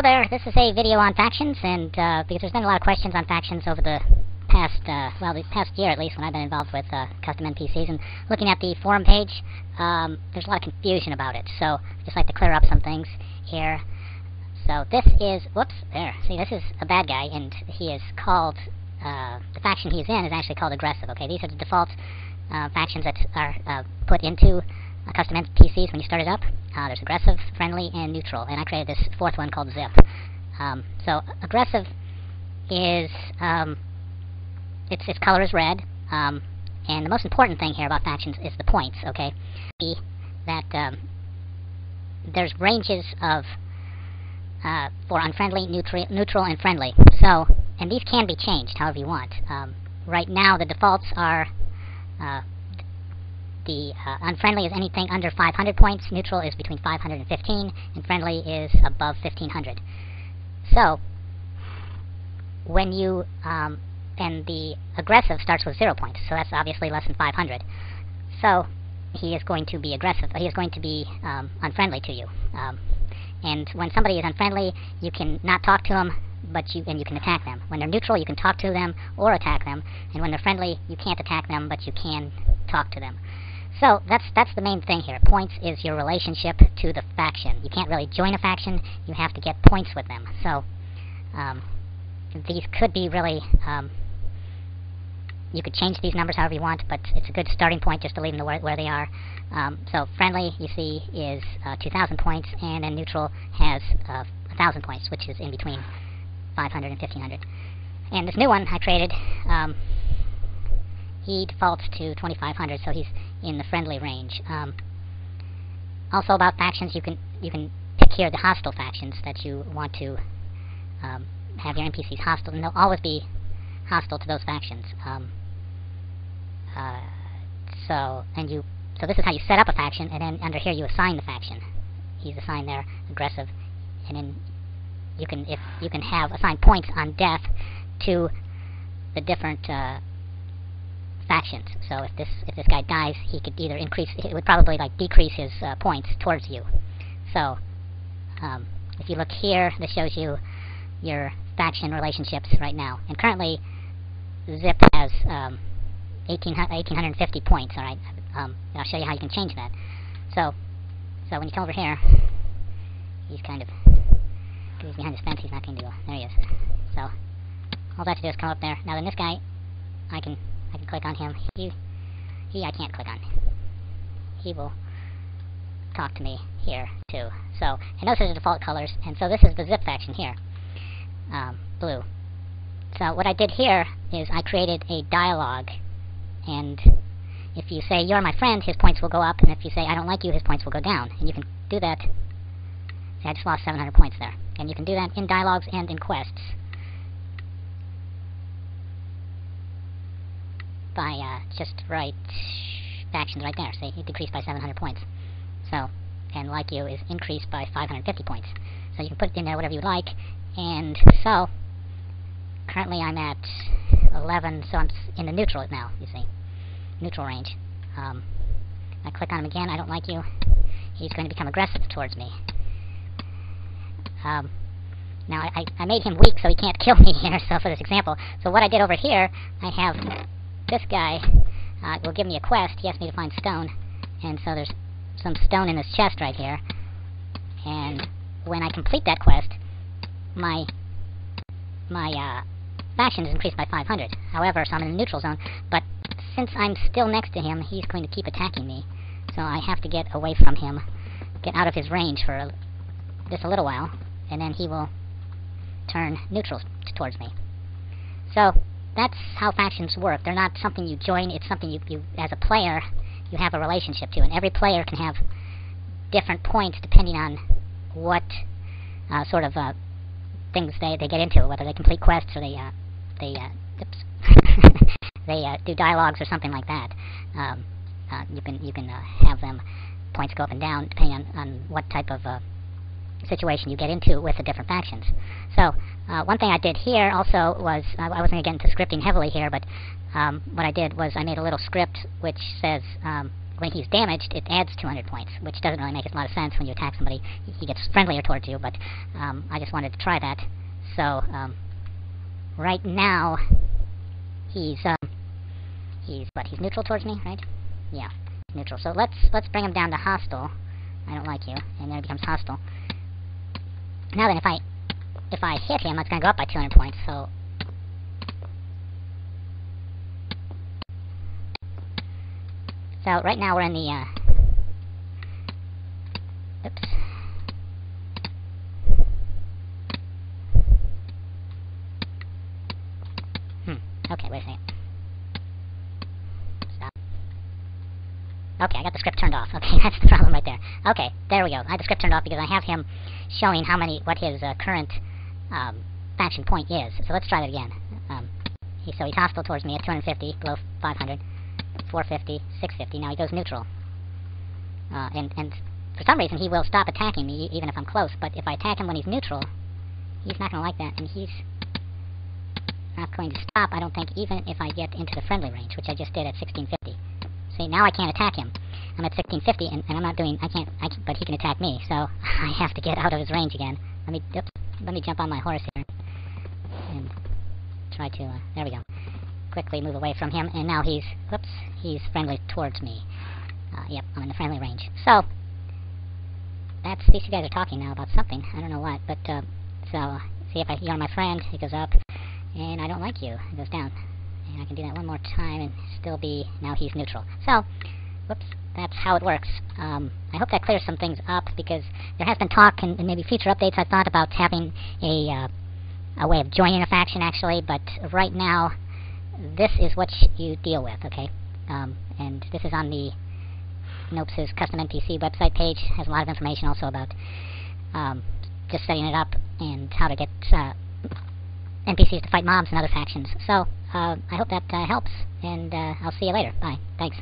Hello there, this is a video on factions, and uh, because there's been a lot of questions on factions over the past, uh, well, the past year at least, when I've been involved with uh, custom NPCs, and looking at the forum page, um, there's a lot of confusion about it, so I'd just like to clear up some things here. So this is, whoops, there, see this is a bad guy, and he is called, uh, the faction he's in is actually called aggressive, okay? These are the default uh, factions that are uh, put into custom NPCs when you start it up. Uh, there's aggressive, friendly, and neutral. And I created this fourth one called Zip. Um, so aggressive is um, its its color is red. Um, and the most important thing here about factions is the points. Okay, that um, there's ranges of uh, for unfriendly, neutral, neutral, and friendly. So, and these can be changed however you want. Um, right now, the defaults are uh, the uh, unfriendly is anything under 500 points, neutral is between 515, and friendly is above 1500. So, when you, um, and the aggressive starts with 0 points, so that's obviously less than 500. So, he is going to be aggressive, he is going to be um, unfriendly to you. Um, and when somebody is unfriendly, you can not talk to them, but you and you can attack them. When they're neutral, you can talk to them or attack them, and when they're friendly, you can't attack them, but you can talk to them. So that's that's the main thing here. Points is your relationship to the faction. You can't really join a faction. You have to get points with them. So um, these could be really. Um, you could change these numbers however you want, but it's a good starting point just to leave them where, where they are. Um, so friendly, you see, is uh, 2,000 points, and then neutral has uh, 1,000 points, which is in between 500 and 1,500. And this new one I created, um, he defaults to 2,500, so he's in the friendly range. Um, also about factions, you can you can pick here the hostile factions that you want to um, have your NPCs hostile, and they'll always be hostile to those factions. Um, uh, so, and you, so this is how you set up a faction, and then under here you assign the faction. He's assigned there, aggressive, and then you can, if you can have assigned points on death to the different uh, factions. So if this if this guy dies, he could either increase, it would probably like decrease his uh, points towards you. So um, if you look here, this shows you your faction relationships right now. And currently, Zip has um, 18, 1850 points. All right, um, I'll show you how you can change that. So, so when you come over here, he's kind of he's behind this fence. He's not going to. Go. There he is. So all I have to do is come up there. Now then, this guy, I can I can click on him. He, he I can't click on. He will talk to me here too. So, and those are the default colors. And so this is the zip faction here, um, blue. So what I did here is I created a dialogue, and if you say you're my friend, his points will go up, and if you say I don't like you, his points will go down. And you can do that. See, I just lost 700 points there. And you can do that in dialogues and in quests. By uh, just right factions right there. See, it decreased by 700 points. So, and like you is increased by 550 points. So you can put it in there whatever you like. And so, currently I'm at 11, so I'm in the neutral now, you see. Neutral range. Um, I click on him again, I don't like you. He's going to become aggressive towards me. Um, now, I, I made him weak so he can't kill me here, so for this example. So what I did over here, I have this guy uh, will give me a quest. He asked me to find stone. And so there's some stone in this chest right here. And when I complete that quest, my my uh, faction is increased by 500. However, so I'm in the neutral zone. But since I'm still next to him, he's going to keep attacking me. So I have to get away from him, get out of his range for a, just a little while, and then he will turn neutral towards me. So that's how factions work. They're not something you join. It's something you, you, as a player, you have a relationship to. And every player can have different points depending on what uh, sort of uh, things they, they get into, whether they complete quests or they uh, they uh, they uh, do dialogues or something like that. Um, uh, you can you can have them points go up and down depending on, on what type of uh, situation you get into with the different factions. So uh, one thing I did here also was, uh, I wasn't going to get into scripting heavily here, but um, what I did was I made a little script which says, um, when he's damaged, it adds 200 points, which doesn't really make a lot of sense when you attack somebody. He gets friendlier towards you, but um, I just wanted to try that. So um, right now, he's um, he's but he's neutral towards me, right? Yeah, neutral. So let's let's bring him down to hostile. I don't like you, and then it becomes hostile. Now then, if I if I hit him, it's going to go up by 200 points. So So right now we're in the, uh, oops. Hmm, okay, wait a second. Stop. Okay, I got the script turned off. Okay, that's the problem right there. Okay, there we go. I had the script turned off because I have him showing how many, what his uh, current um, faction point is. So let's try that again. Um, he, so he's hostile towards me at 250, below 500. 450, 650. Now he goes neutral. Uh, and, and for some reason he will stop attacking me even if I'm close, but if I attack him when he's neutral, he's not going to like that, and he's not going to stop, I don't think, even if I get into the friendly range, which I just did at 1650. See, now I can't attack him. I'm at 1650, and, and I'm not doing, I can't, I can, but he can attack me, so I have to get out of his range again. Let me, oops, let me jump on my horse here and try to, uh, there we go quickly move away from him, and now he's, whoops, he's friendly towards me. Uh, yep, I'm in the friendly range. So, that's, these two guys are talking now about something. I don't know what, but, uh, so, see if I, you're my friend, he goes up, and I don't like you, it goes down. I can do that one more time and still be, now he's neutral. So, whoops, that's how it works. Um, I hope that clears some things up, because there has been talk, and, and maybe future updates, I thought about having a, uh, a way of joining a faction, actually, but right now, this is what you deal with, okay? Um, and this is on the Noppes' custom NPC website page. has a lot of information also about um, just setting it up and how to get uh, NPCs to fight mobs and other factions. So I hope that uh, helps, and uh, I'll see you later. Bye. Thanks.